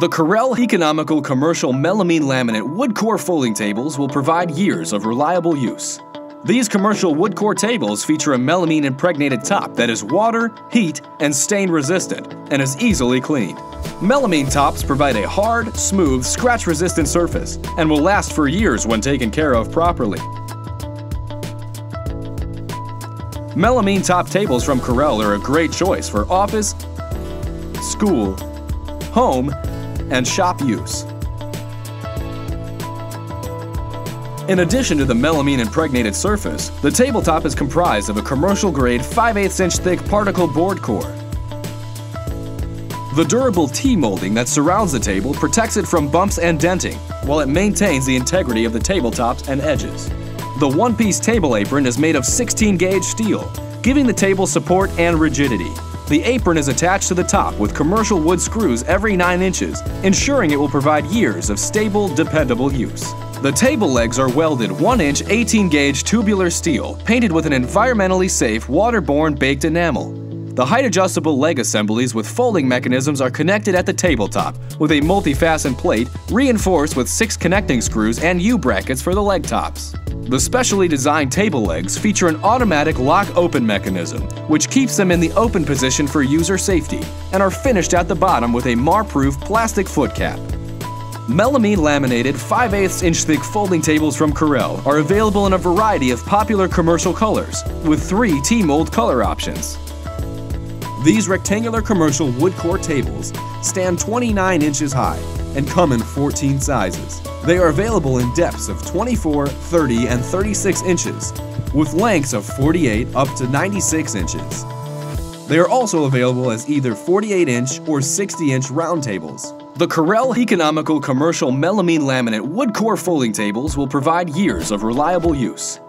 The Correll Economical Commercial Melamine Laminate Wood Core Folding Tables will provide years of reliable use. These commercial wood core tables feature a melamine impregnated top that is water, heat, and stain resistant and is easily cleaned. Melamine tops provide a hard, smooth, scratch resistant surface and will last for years when taken care of properly. Melamine top tables from Correll are a great choice for office, school, home, and shop use. In addition to the melamine impregnated surface, the tabletop is comprised of a commercial grade 5 8 inch thick particle board core. The durable T-molding that surrounds the table protects it from bumps and denting, while it maintains the integrity of the tabletops and edges. The one-piece table apron is made of 16-gauge steel, giving the table support and rigidity. The apron is attached to the top with commercial wood screws every 9 inches, ensuring it will provide years of stable, dependable use. The table legs are welded 1-inch 18-gauge tubular steel, painted with an environmentally safe waterborne baked enamel. The height-adjustable leg assemblies with folding mechanisms are connected at the tabletop with a multi-fasten plate reinforced with six connecting screws and U-brackets for the leg tops. The specially designed table legs feature an automatic lock-open mechanism, which keeps them in the open position for user safety, and are finished at the bottom with a mar-proof plastic foot cap. Melamine laminated 5 8 inch thick folding tables from Correll are available in a variety of popular commercial colors, with three T-mold color options. These rectangular commercial wood core tables stand 29 inches high and come in 14 sizes. They are available in depths of 24, 30, and 36 inches, with lengths of 48 up to 96 inches. They are also available as either 48 inch or 60 inch round tables. The Correll Economical Commercial Melamine Laminate Wood Core Folding Tables will provide years of reliable use.